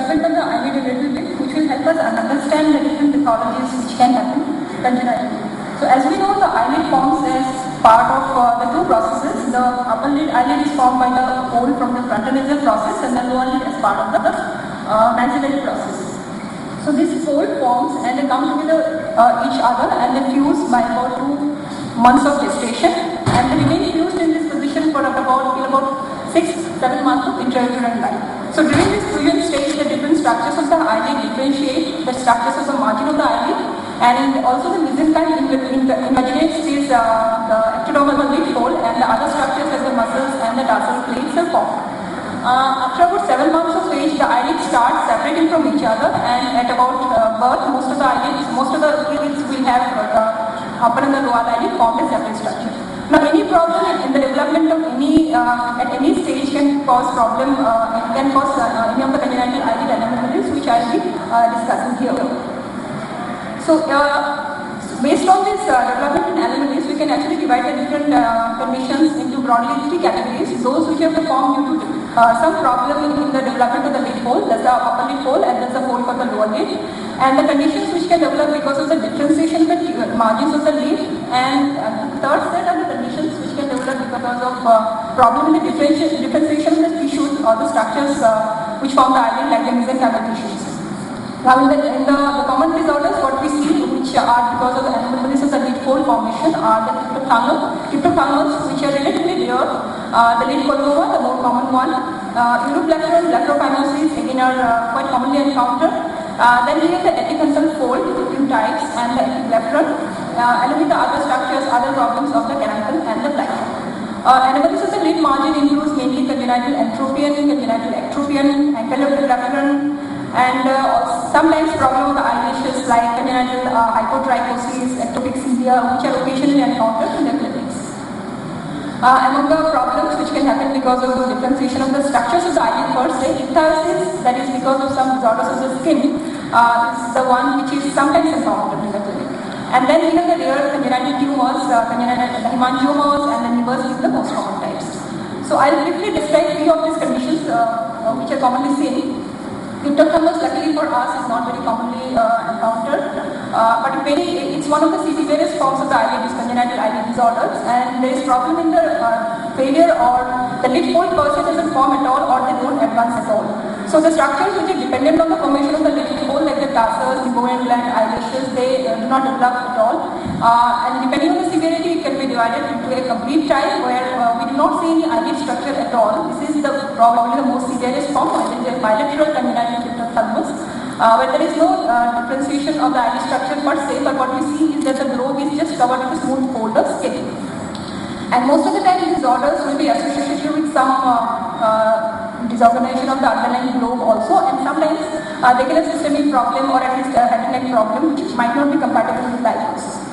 development of the eyelid a little bit, which will help us understand the different pathologies which can happen congenitally. So as we know, the eyelid forms as part of uh, the two processes. The upper lid eyelid is formed by the hole from the frontal nasal process and the lower lid as part of the uh, maxillary process. So this hole forms and they come together uh, each other and they fuse by about two months of gestation and they remain fused in this position for about, about six, seven months of intrauterine life. So during this fusion stage, the different structures of the eyelid differentiate the structures of the margin of the eyelid and also the mesenchyme invaginates this uh, the ectodermal lid hole and the other structures as the muscles and the tarsal plates are formed. Uh, after about seven months of age, the eyelids start separating from each other, and at about uh, birth, most of the eyelids, most of the eyelids will have uh, upper and the lower eyelid form a separate structure. Now, any problem in the development of any uh, at any stage can cause problem, uh, can cause uh, any of the congenital eyelid anomalies, which I will be discussing here. So. Based on this uh, development in anomalies, we can actually divide the different uh, conditions into broadly three categories. Those which have performed due to uh, some problem in, the development of the lid hole, that's the upper lid hole and that's the hole for the lower lid. And the conditions can develop because of the differentiation the margins of the lid. And uh, third set are the conditions which can develop because of uh, problem in the differentiation, differentiation of the tissues or the structures uh, which form the eyelid like the mesenchymal tissues. Now in the, in the, the common disorders, what we see which are because of the of the lid hole formation are the cryptophthalmos, cryptophthalmos which are relatively rare, uh, the lid coloboma, the more common one, uh, euryblepharon, blepharophimosis again are uh, quite commonly encountered. Uh, then we have the epiphyseal fold, two types, and the epiblepharon, uh, along with the other structures, other problems of the canonical and the black. Uh, anomalies of the lid margin includes mainly congenital entropion, congenital ectropion, ankyloblepharon, and uh, sometimes problem of the eyelashes like congenital uh, hypotrichosis, ectopic cilia, which are occasionally encountered in the. Uh, among the problems which can happen because of the differentiation of the structures of the eyelid per se, ichthyosis, that is because of some disorders of the skin, uh, is the one which is sometimes encountered in the clinic. And then we have the rare congenital tumors, uh, congenital hemangiomas, and then nevus is the most common types. So I'll briefly describe three of these conditions uh, which are commonly seen. Cryptophthalmos, luckily for us, is not very commonly uh, encountered, uh, but it's one of the severest forms of the eyelid, congenital eyelid disorders, and there is problem in the uh, failure or the lid per doesn't form at all or they don't advance at all. So the structures which are dependent on the formation of the lid hole, like the tarsals, Bowen gland, eyelashes, they uh, do not develop at all. Uh, and depending on the severity, it can be divided into a complete type where uh, we do not see any eyelid structure at all. This is the probably the most severest form, and then bilateral congenital cryptophthalmos, uh, where there is no uh, differentiation of the eyelid structure per se, but what we see is that the globe is just covered with a smooth fold of skin. And most of the time these disorders will be associated with some uh, uh, disorganization of the underlying globe also, and sometimes uh, they get a systemic problem or at least a head and neck problem which might not be compatible with diagnosis.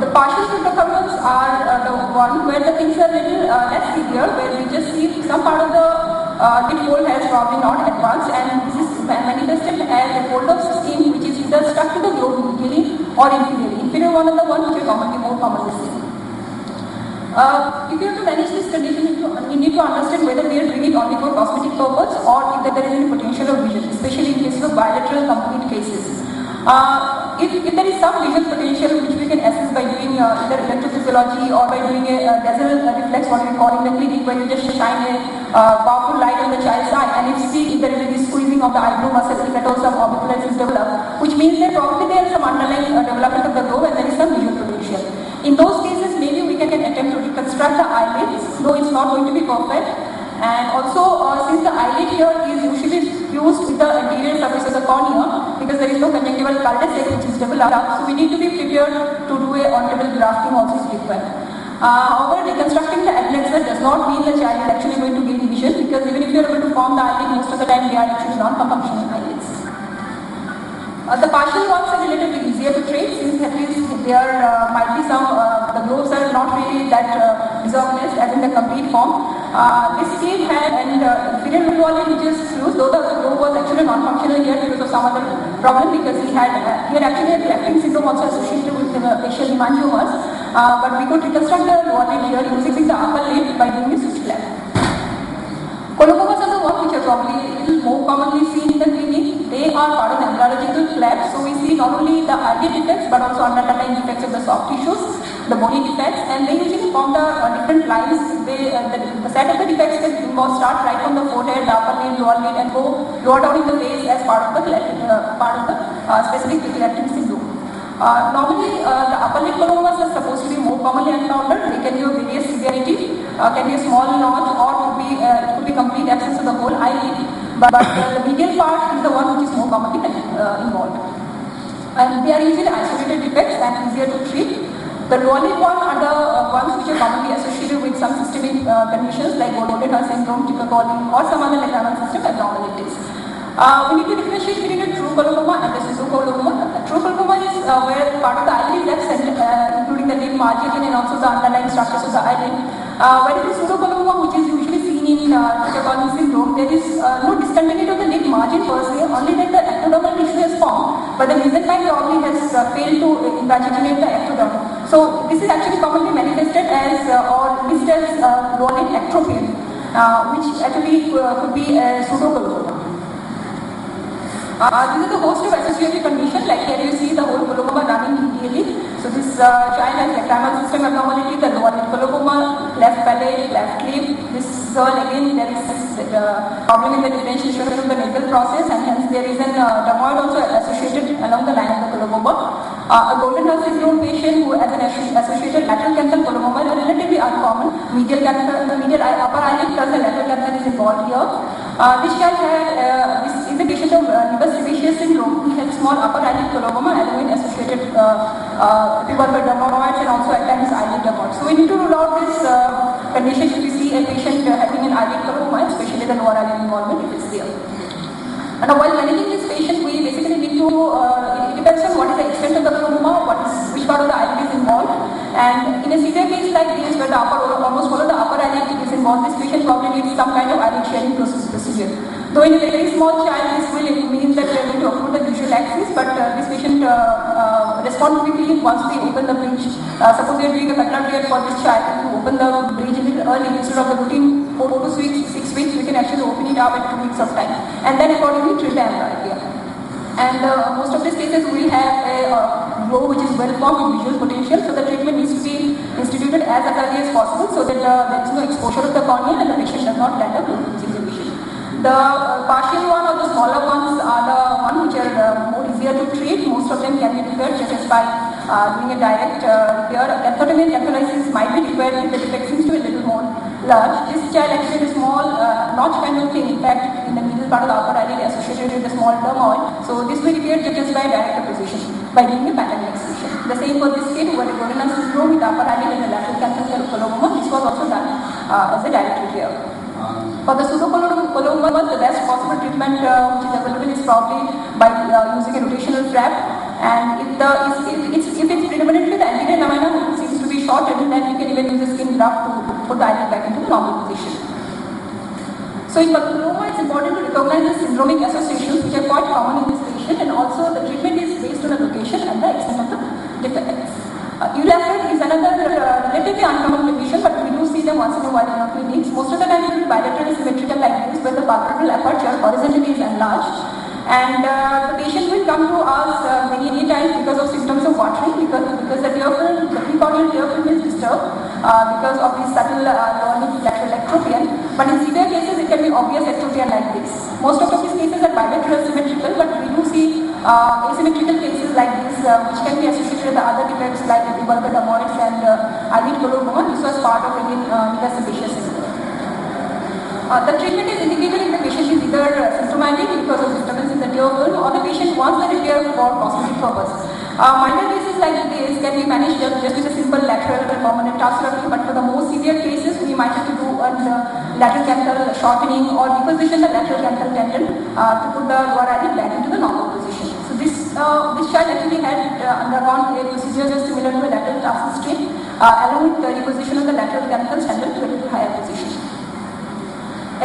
The partial cryptophthalmos are uh, the one where the things are little uh, less severe, where we just see some part of the uh, hole has probably not advanced and this is manifested as a fold of skin which is either stuck to the globe medially or inferiorly. Inferior one of the ones which are commonly more commonly seen. Uh, if you have to manage this condition, you need to understand whether we are doing it only for cosmetic purpose or if there is any potential of vision, especially in cases of bilateral complete cases. Uh, if, if, there is some vision potential which we can assess by doing uh, either electrophysiology or by doing a, dazzle reflex, what we call in the clinic, where you just shine a uh, powerful light on the child's eye and if see if there is any squeezing of the eyebrow muscle, if at all some orbicularis is developed, which means that probably there is some underlying uh, development of the globe and there is some vision potential. In those cases, maybe can, can attempt to reconstruct the eyelids, though it's not going to be perfect. And also, uh, since the eyelid here is usually fused with the anterior surface of the cornea, because there is no conjunctival cul-de-sac which is developed, so we need to be prepared to do a on-table grafting also is required. Uh, however, reconstructing the adnexus does not mean the child is actually going to gain vision, because even if you are able to form the eyelid, most of the time they are actually non-functioning eyelids. Uh, the partial ones are relatively easier to treat since at least there uh, might be some, uh, the globes are not really that uh, disorganized as in the complete form. Uh, this kid had and uh, inferior volume which is fused, though the globe was actually non-functional here because of some other problem because he had, uh, he had actually had Lefting syndrome also associated with the facial hemangiomas. Uh, but we could reconstruct the lid here using the upper lid by doing a switch flap. Colobomas are the ones which are probably a little more commonly seen in. They are part of the embryological flap. So we see not only the early defects but also underlying defects of the soft tissues, the bony defects, and they usually form the uh, different lines. They, uh, the, the set of the defects can start right from the forehead, upper lid, lower lid, and go lower down in the face as part of the uh, part of the uh, specific Pickett syndrome. Uh, normally, uh, the upper lid coloboma are supposed to be more commonly encountered. They can be of various severity, can be a small notch, or could be could be complete absence of the whole eyelid. But, uh, the medial part is the one which is more commonly uh, involved. And they are usually isolated defects and easier to treat. The lid one are the uh, ones which are commonly associated with some systemic uh, conditions like Goldenhar syndrome, Treacher Collins, or some other lacrimal system abnormalities. Uh, we need to differentiate between a true coloboma and a pseudocoloboma. A true coloboma is uh, where part of the eyelid including the lid margin and also the underlying structures of the eyelid. Uh, where it is pseudocoloboma, which is in uh, Treacher Collins syndrome, there is uh, no discontinuity of the lid margin per se, only that the ectodermal tissue has formed, but the mesenchyme probably has uh, failed to invaginate the ectoderm. So this is actually commonly manifested as uh, or listed as uh, ectropion, uh, which actually uh, could be a pseudocoloboma. Uh, this is the host of associated condition. Like here you see the whole coloboma running medially. So this uh, child has lacrimal system abnormality, the lower lid coloboma, left palate, left lip. This girl again there is this uh, problem in the differentiation of the nasal process and hence there is an uh, dermoid also associated along the line of the coloboma. Uh, a Goldenhar syndrome patient who has an associated lateral canthal coloboma relatively uncommon. Medial canthal, the medial eye, upper eyelid plus the lateral canthal is involved here. Uh, this child had, uh, this is a patient of uh, sebaceous syndrome. He has small upper eyelid coloboma along with associated uh, uh, tubercle dermoids and also at times eyelid dermoids. So we need to rule out this uh, condition if we see a patient uh, having an eyelid coloboma, especially the lower eyelid involvement if it's there. And while managing this patient, we basically need to, uh, it depends on what is the extent of the coloboma, what is, which part of the eyelid is involved. And in a severe case like this, where the upper, almost all of the upper eyelid is involved, this patient probably needs some kind of eyelid sharing process procedure. Though in a very small child, this will mean that we are going to occlude the visual axis, but uh, this patient uh, uh, respond quickly once we open the bridge. Uh, suppose we are doing a tear for this child, you open the bridge a little early instead of the routine 4 to 6 weeks, 6 weeks, we can actually open it up at 2 weeks of time. And then accordingly treat the embryology. And uh, most of these cases will have a glow which is well formed with visual potential, so the treatment needs to be instituted as early as possible so that there is no exposure of the cornea and the patient does not land up losing the. The partial one or the smaller ones are the one which are uh, more easier to treat. Most of them can be repaired just by uh, doing a direct uh, repair. Canthotomy and might be repaired if the defect seems to be a little more large. This child actually had a small uh, notch kind of thing, in fact, in the middle part of the upper eyelid associated with a small dermoid. So this will be repaired just by direct apposition, by doing a pattern excision. The same for this kid who had a Goldenhar syndrome with upper eyelid and a lateral canthal coloboma. This was also done uh, as a direct repair. For the pseudocoloboma, the best possible treatment uh, which is available is probably by uh, using a rotational flap. And if the if, it's, if it's predominantly the anterior lamina seems to be shortened, then you can even use a skin graft to put the eyelid back into the normal position. So in coloboma, it's important to recognize the syndromic associations which are quite common in this patient, and also the treatment is based on the location and the extent of the defects. Uh, is another uh, relatively uncommon condition, but we do see them once in a while in our clinics. Most of the time, it will be bilaterally symmetrical like this, where the palpebral aperture horizontally is enlarged. And uh, the patient will come to us uh, many, many times because of symptoms of watering, because, because the tear film, the precorneal tear film is disturbed uh, because of the subtle uh, lateral ectropion. But in severe cases, it can be obvious ectropion like this. Most of these cases are bilateral symmetrical, but we do see uh, asymmetrical cases like this, uh, which can be associated with other defects like the dermoids and uh, eyelid coloboma. This was part of again uh, syndrome. Uh, the treatment is indicated if the patient is either uh, symptomatic because of disturbance in the tear film or the patient wants the repair for cosmetic purpose. Uh, minor cases like this can be managed just, with a simple lateral or permanent therapy, but for the more severe cases, we might have to do a uh, lateral canthal shortening or reposition the lateral canthal tendon uh, to put the lower eyelid back into the normal. So this child actually had uh, undergone a procedure similar to a lateral tarsal strain, uh, along with the reposition of the lateral canthal tendon to a little higher position.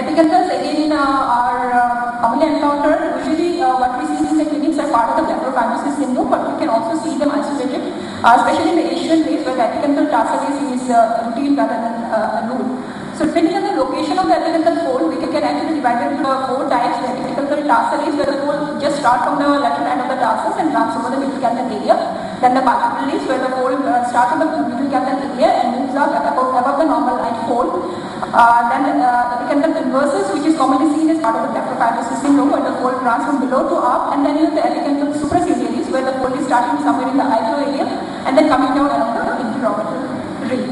Epicanthals again uh, are uh, commonly encountered. Usually uh, what we see in the clinics are part of the blepharophimosis syndrome, but we can also see them isolated, especially in the Asian race where the epicanthal tarsal is routine rather than uh, rule. So depending on the location of the epicanthal fold, we can, can actually divide them into four types, the epicanthal tarsal is where the fold just start from the lateral end of the tarsals and runs over the middle canthal area. Then the palpebral is where the fold uh, starts from the middle canthal area and moves up above, above the normal height fold. Uh, then uh, epicanthal inversus, which is commonly seen as part of the blepharophimosis syndrome, where the fold runs from below to up, and then you have the epicanthal supraciliaris, where the fold is starting somewhere in the eyebrow area and then coming down along the interorbital ring.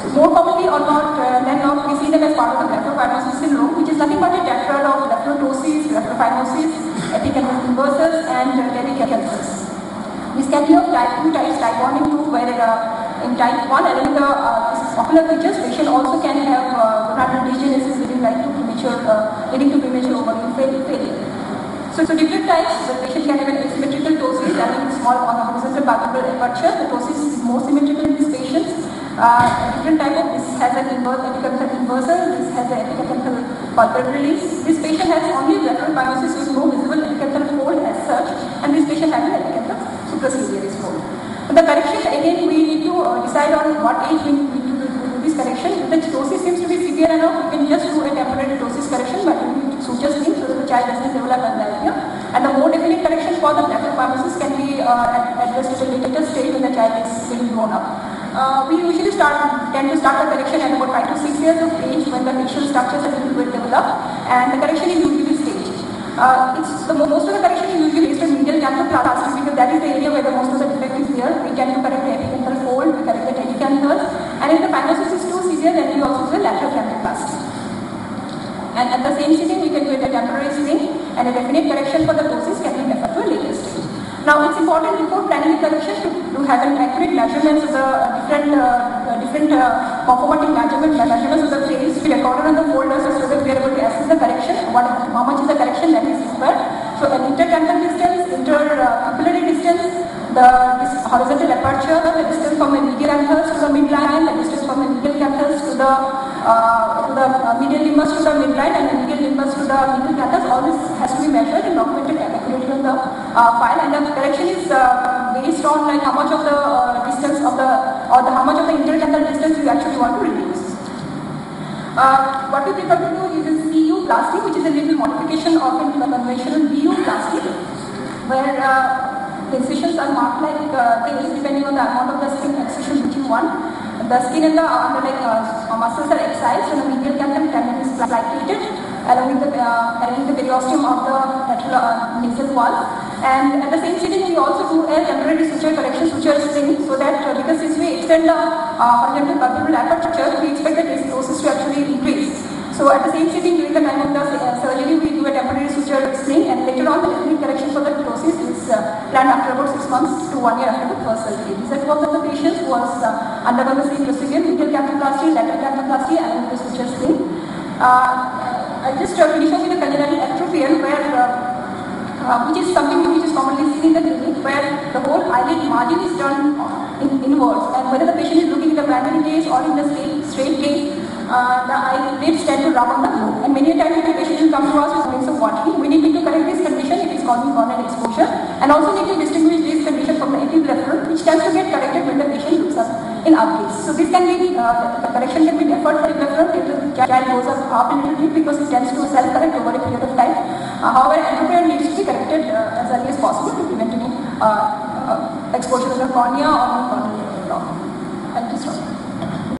So more commonly or not, uh, then not we see them as part of the blepharophimosis syndrome, which is nothing but a tetrad of blepharoptosis, blepharophimosis, epicanthal inversus, and. This can be of type 2 types, type 1 and 2, where uh, in type 1, along the uh, ocular features, patient also can have uh, degenesis leading, like to premature, uh, leading to premature ovarian failure. So, so different types, the patient can have an asymmetrical ptosis, having small on horizontal palpebral aperture. The ptosis is more symmetrical in these patients. Uh, different type of this has an inverse epicanthal inversal, this has an epicanthal palpebral release. This patient has only blepharophimosis with no visible and this patient has an epicanthal supraciliaris fold. The correction, again, we need to uh, decide on what age we need to do this correction. If the ptosis seems to be severe enough, we can just do a temporary ptosis correction by doing suture sling so that the child doesn't develop. And the more definite correction for the blepharophimosis can be uh, addressed at a later stage when the child is getting grown up. Uh, we usually start tend to start the correction at about 5 to 6 years of age when the facial structures are little bit developed and the correction is usually. Uh, it's the most of the correction is usually based on medial canthoplasty because that is the area where the most of the defect is there. We can correct the epicanthal fold, we correct the telecanthus, and if the phimosis is too severe, then we also do the lateral canthoplasty. And at the same sitting, we can do a temporary sling, and a definite correction for the ptosis can be referred to a later stage. Now, it's important before planning the correction to, to have an accurate measurements of the different uh, different uh, morphometric measurement measurements of the face to be recorded on the folders so that we are able to assess the correction, what, how much is the correction that is required. So, an intercanthal distance, interpupillary distance, the horizontal aperture, the distance from the medial canthus to the midline, the distance from the medial canthus to the uh, to the uh, medial limbus to the midline and the medial limbus to the medial canthus. All this has to be measured and documented accurately on the uh, file, and the correction is uh, based on like how much of the uh, distance of the or the how much of the intercanthal distance you actually want to reduce. Uh, what we prefer to do is a CU plastic, which is a little modification of a conventional BU plastic, where uh, the incisions are marked like uh, this depending on the amount of the skin excision which you want. The skin and the underlying uh, muscles are excised and the medial canthal tendon is plicated along with the, uh, the periosteum of the lateral uh, nasal wall. And at the same sitting, we also do a temporary suture correction suture sling so that uh, because since we extend the uh, horizontal aperture, we expect the dysbiosis to actually increase. So at the same sitting during the time of the uh, surgery, we do a temporary suture sling and later on the definite correction for the ptosis is uh, planned after about 6 months to 1 year after the first surgery. This is one of the patients who was uh, undergone the same procedure, medial canthoplasty, lateral canthoplasty and the suture sling. Uh, I'll just uh, finish off with the congenital entropion where uh, uh, which is something which is commonly seen in the clinic where the whole eyelid margin is turned in, inwards and whether the patient is looking in the primary gaze or in the straight, straight gaze, uh, the eyelids tend to rub on the globe. And many times the patient will come to us with signs of we need to correct this condition if it is causing corneal exposure and also need to distinguish this condition from the epiblepharon which tends to get corrected when the patient looks up in our case. So this can be, uh, the correction can be deferred for epiblepharon if the child goes up a little bit because it tends to self-correct over a period of time. Uh, however, entropion needs to be corrected uh, as early as possible to prevent any uh, uh, exposure to the cornea or corneal problem.